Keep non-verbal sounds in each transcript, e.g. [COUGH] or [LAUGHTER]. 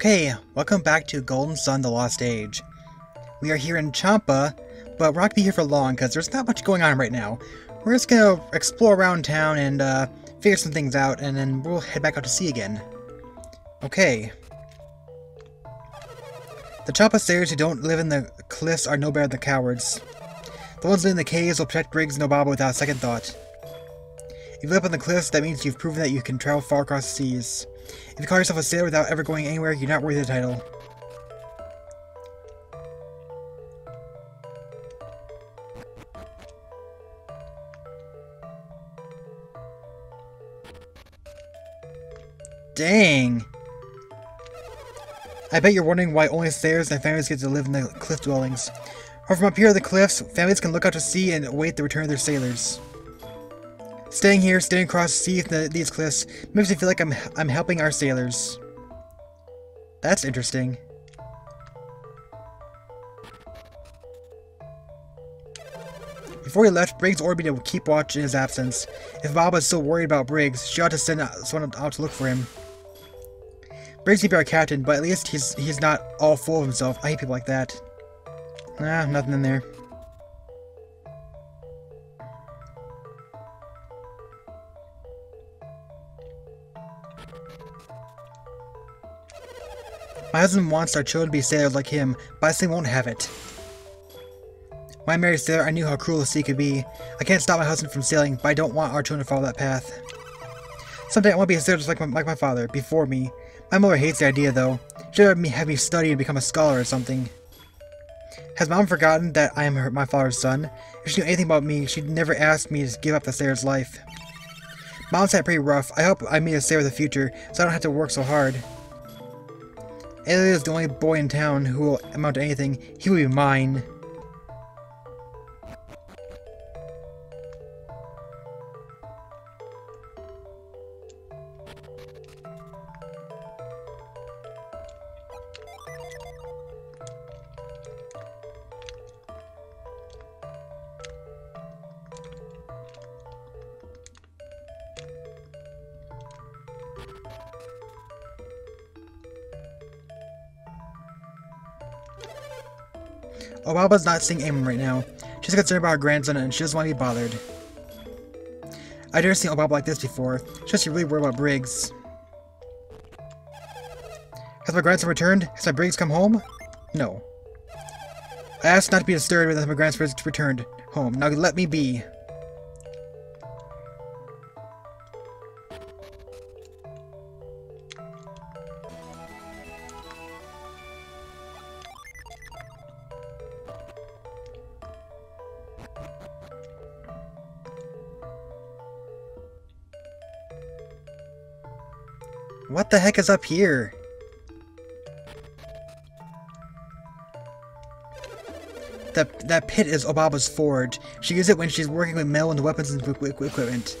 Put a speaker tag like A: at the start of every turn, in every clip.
A: Okay, welcome back to Golden Sun The Lost Age. We are here in Champa, but we're not going to be here for long because there's not much going on right now. We're just going to explore around town and uh, figure some things out, and then we'll head back out to sea again. Okay. The Champa sailors who don't live in the cliffs are no better than cowards. The ones living in the caves will protect Briggs and Obaba without second thought. If you live on the cliffs, that means you've proven that you can travel far across the seas. If you call yourself a sailor without ever going anywhere, you're not worthy of the title. Dang! I bet you're wondering why only sailors and families get to live in the cliff dwellings. Or from up here at the cliffs, families can look out to sea and await the return of their sailors. Staying here, staying across the sea the, these cliffs, makes me feel like I'm, I'm helping our sailors. That's interesting. Before he left, Briggs ordered me to keep watch in his absence. If Baba is still worried about Briggs, she ought to send someone out to look for him. Briggs may be our captain, but at least he's he's not all full of himself. I hate people like that. Nah, nothing in there. My husband wants our children to be sailors like him, but I simply won't have it. When I married sailor, I knew how cruel the sea could be. I can't stop my husband from sailing, but I don't want our children to follow that path. Someday I want to be a sailor just like my, like my father, before me. My mother hates the idea, though. She'd have me, have me study and become a scholar or something. Has mom forgotten that I am her, my father's son? If she knew anything about me, she'd never ask me to give up the sailor's life. Mom's had pretty rough. I hope I meet a sailor in the future, so I don't have to work so hard. Elliot is the only boy in town who will amount to anything. He will be mine. Obaba's not seeing Amon right now. She's concerned about her grandson and she doesn't want to be bothered. I've never seen Obaba like this before. She's really worried about Briggs. Has my grandson returned? Has my Briggs come home? No. I asked not to be disturbed when my grandson returned home. Now let me be. What the heck is up here? That, that pit is Obaba's forge. She uses it when she's working with metal and the weapons and equipment.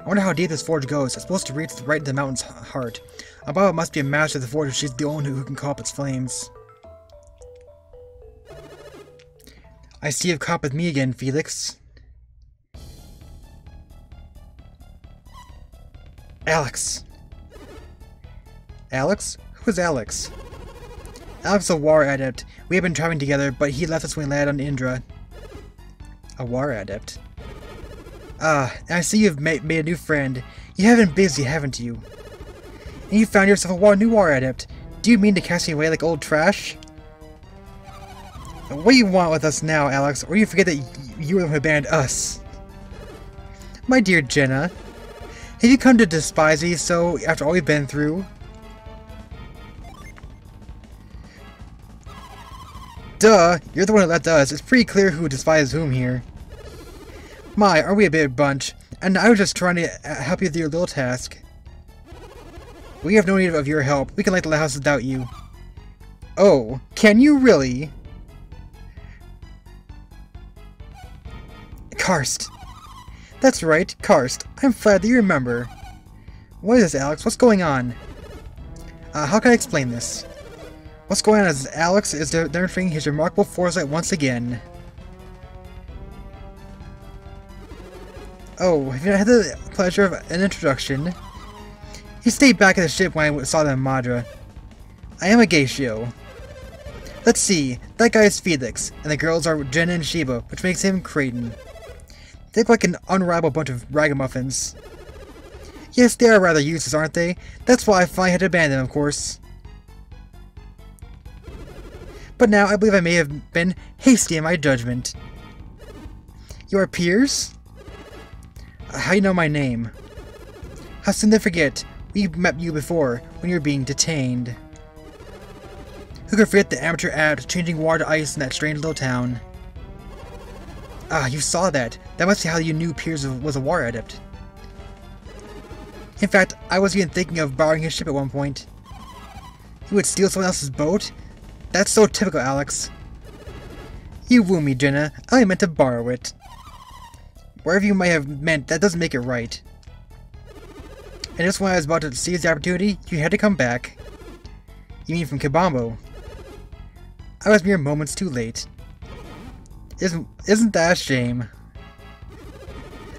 A: I wonder how deep this forge goes. It's supposed to reach right into the mountain's heart. Obaba must be a master of the forge if she's the only one who can call up its flames. I see you've caught with me again, Felix. Alex. Alex? Who's Alex? Alex is a water adept. We have been traveling together, but he left us when we landed on Indra. A water adept? Ah, I see you've made, made a new friend. You have been busy, haven't you? And you found yourself a war, new water adept. Do you mean to cast me away like old trash? What do you want with us now, Alex? Or you forget that you were the one who banned us? My dear Jenna, have you come to despise me so after all we've been through? Duh! You're the one who left us. It's pretty clear who despises whom here. My, are we a big bunch? And I was just trying to uh, help you with your little task. We have no need of your help. We can light the house without you. Oh, can you really? Karst. That's right, Karst. I'm glad that you remember. What is this, Alex? What's going on? Uh, how can I explain this? What's going on is Alex is demonstrating his remarkable foresight once again. Oh, have you had the pleasure of an introduction? He stayed back at the ship when I saw them Madra. I am Agatio. Let's see, that guy is Felix, and the girls are Jen and Sheba, which makes him Kraden. They look like an unrivaled bunch of ragamuffins. Yes, they are rather useless, aren't they? That's why I finally had to ban them, of course. But now I believe I may have been hasty in my judgment. Your peers? How you know my name? How soon they forget? We met you before, when you were being detained. Who could forget the amateur ad changing water to ice in that strange little town? Ah, you saw that. That must be how you knew Piers was a water adept. In fact, I was even thinking of borrowing his ship at one point. He would steal someone else's boat? That's so typical, Alex. You woo me, Jenna. I meant to borrow it. Wherever you might have meant, that doesn't make it right. And just when I was about to seize the opportunity, you had to come back. You mean from Kibombo? I was mere moments too late. Isn't, isn't that a shame?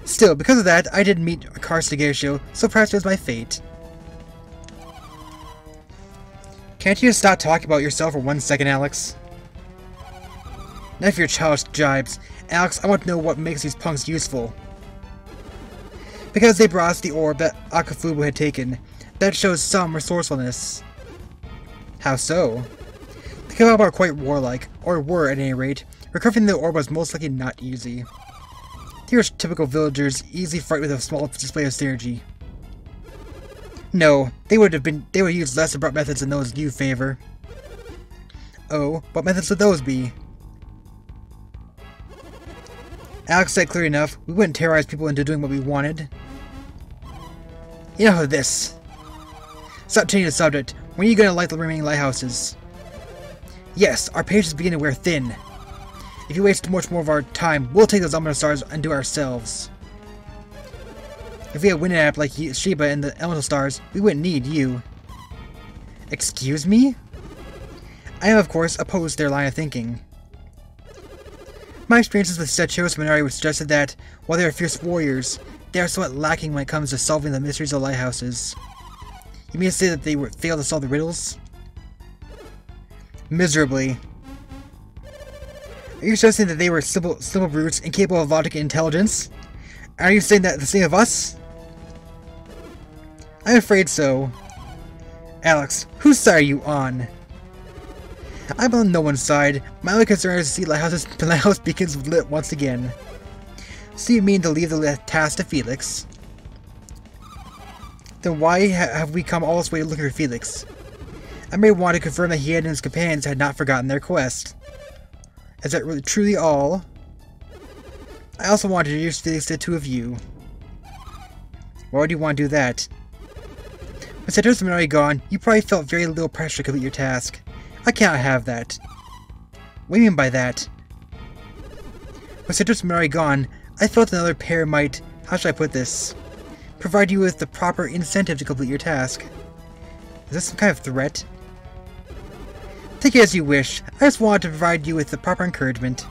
A: Still, because of that, I didn't meet Karst Agatio, so perhaps it was my fate. Can't you just stop talking about yourself for one second, Alex? Enough of your childish jibes. Alex, I want to know what makes these punks useful. Because they brought us the orb that Akafubu had taken. That shows some resourcefulness. How so? The Kabab are quite warlike, or were at any rate. Recovering the orb was most likely not easy. Here's typical villagers, easily frightened with a small display of Psynergy. No, they would have been they would use less abrupt methods than those you favor. Oh, what methods would those be? Alex said clear enough, we wouldn't terrorize people into doing what we wanted. You know this. Stop changing the subject. When are you gonna light the remaining lighthouses? Yes, our patience begin to wear thin. If you waste too much more of our time, we'll take those Elemental Stars and do ourselves. If we had Wind Adept like Sheba and the Elemental Stars, we wouldn't need you. Excuse me? I am, of course, opposed to their line of thinking. My experiences with Saturos Menardi would suggest that, while they are fierce warriors, they are somewhat lacking when it comes to solving the mysteries of lighthouses. You mean to say that they failed to solve the riddles? Miserably. Are you suggesting that they were simple, simple brutes, incapable of logic and intelligence? Are you saying that the same of us? I'm afraid so. Alex, whose side are you on? I'm on no one's side. My only concern is to see Lighthouse's [LAUGHS] Lighthouse beacons lit once again. So you mean to leave the task to Felix? Then why ha have we come all this way to look for Felix? I may want to confirm that he and his companions had not forgotten their quest. Is that really truly all? I also want to introduce Felix to the two of you. Why would you want to do that? With Saturos already gone, you probably felt very little pressure to complete your task. I cannot have that. What do you mean by that? With Saturos Menardi gone, I felt another pair might, how should I put this, provide you with the proper incentive to complete your task. Is this some kind of threat? Take it as you wish. I just wanted to provide you with the proper encouragement.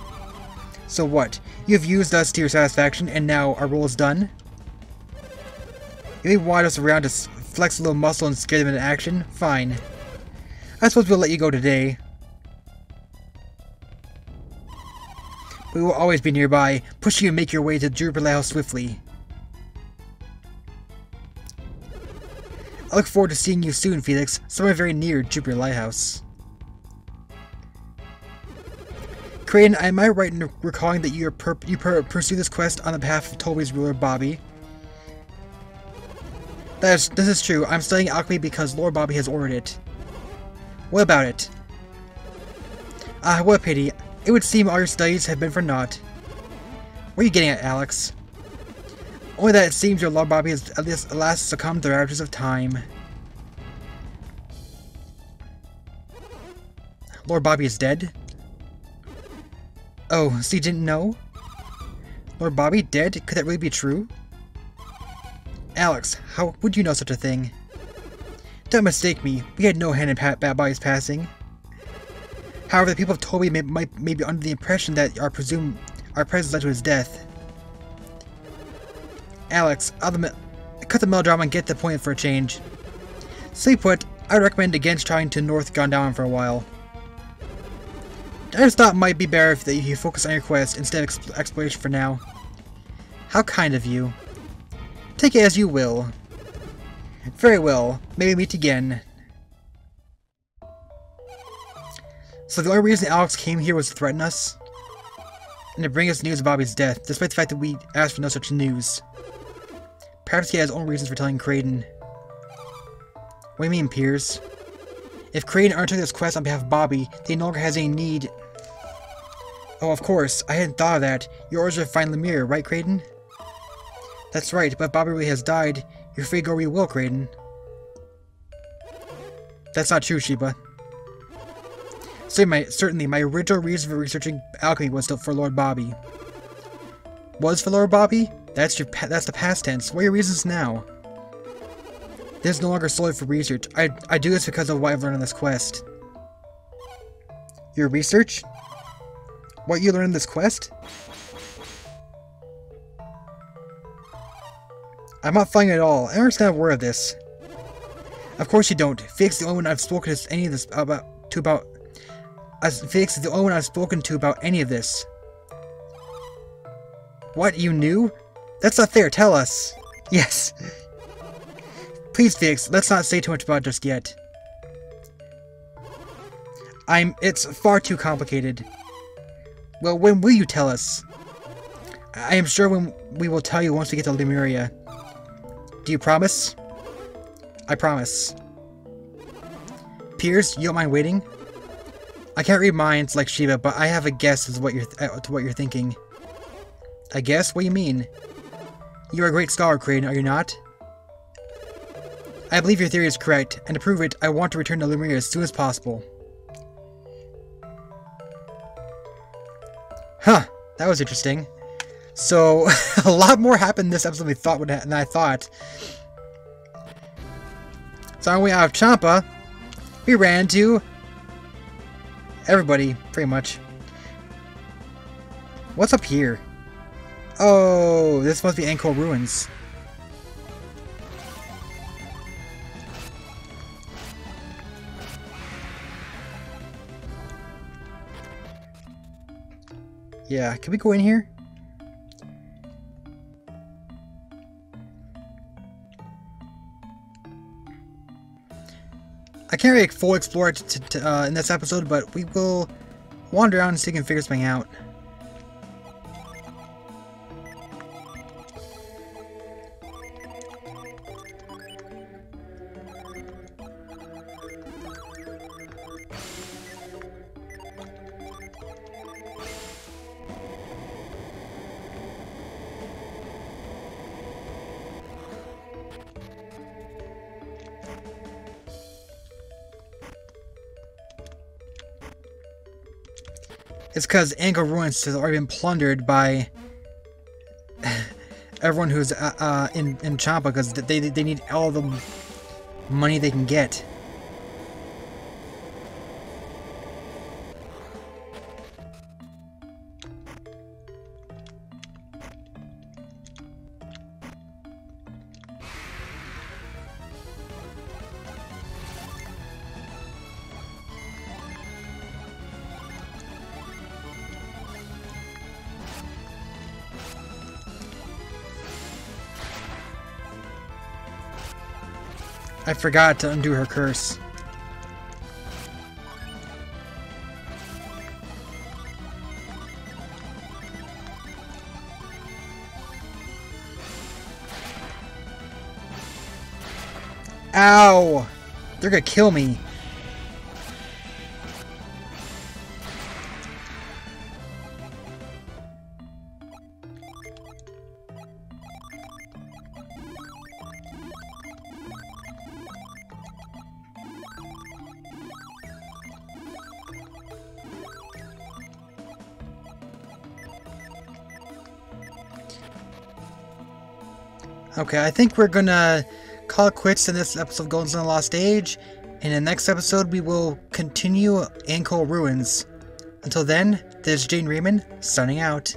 A: So what? You have used us to your satisfaction, and now our role is done? You may want us around to flex a little muscle and scare them into action? Fine. I suppose we'll let you go today. We will always be nearby, pushing you to make your way to Jupiter House swiftly. I look forward to seeing you soon, Felix, somewhere very near Jupiter Lighthouse. Kraden, am I right in recalling that you, you pursue this quest on the behalf of Tolbi's ruler, Babi? That is, this is true. I'm studying alchemy because Lord Babi has ordered it. What about it? Ah, what a pity. It would seem all your studies have been for naught. What are you getting at, Alex? Only that it seems your Lord Babi has at least at last succumbed to the ravages of time. Lord Babi is dead? Oh, so you didn't know? Lord Babi dead? Could that really be true? Alex, how would you know such a thing? Don't mistake me, we had no hand in Pat Bad passing. However, the people of Tolbi may, might, may be under the impression that our presumed our presence led to his death. Alex, the, cut the melodrama and get the point for a change. Simply put, I recommend against trying to North Gondowan for a while. I just thought it might be better if you focus on your quest instead of exploration for now. How kind of you. Take it as you will. Very well, maybe meet again. So the only reason Alex came here was to threaten us? And to bring us news of Babi's death, despite the fact that we asked for no such news. Perhaps he has own reasons for telling Kraden. What do you mean, Piers? If Kraden undertook this quest on behalf of Babi, they no longer has any need... Oh, of course, I hadn't thought of that. Your orders are to find Lemuria, right, Kraden? That's right, but Babi really has died, you're free to go where will, Kraden. That's not true, Sheba. So my, certainly, my original reason for researching alchemy was to, for Lord Babi. Was for Lord Babi? That's your that's the past tense. What are your reasons now? This is no longer solely for research. I, I do this because of what I've learned on this quest. Your research? What you learned in this quest? I'm not it at all. I don't understand a word of this. Of course you don't. Is the only one I've spoken to any of this about to about as Felix is the only one I've spoken to about any of this. What, you knew? That's not fair, tell us. Yes. Please, Felix, let's not say too much about it just yet. I'm- it's far too complicated. Well, when will you tell us? I am sure when we will tell you once we get to Lemuria. Do you promise? I promise. Piers, you don't mind waiting? I can't read minds like Sheba, but I have a guess as what you're uh, to what you're thinking. I guess? What do you mean? You're a great scholar, Kraden, are you not? I believe your theory is correct, and to prove it, I want to return to Lemuria as soon as possible. Huh, that was interesting. So, [LAUGHS] a lot more happened this episode we thought would than I thought. So on our way out of Champa, we ran to everybody, pretty much. What's up here? Oh, this must be Ankohl Ruins. Yeah, can we go in here? Can't really full explore it uh, in this episode, but we will wander around and see if we can figure something out. It's because Ankohl Ruins has already been plundered by [LAUGHS] everyone who's uh, uh, in in Champa because they they need all the money they can get. I forgot to undo her curse. Ow! They're gonna kill me. Okay, I think we're gonna call it quits in this episode of Golden Sun the Lost Age. In the next episode, we will continue Ankohl Ruins. Until then, this is Jaidyn Reiman, signing out.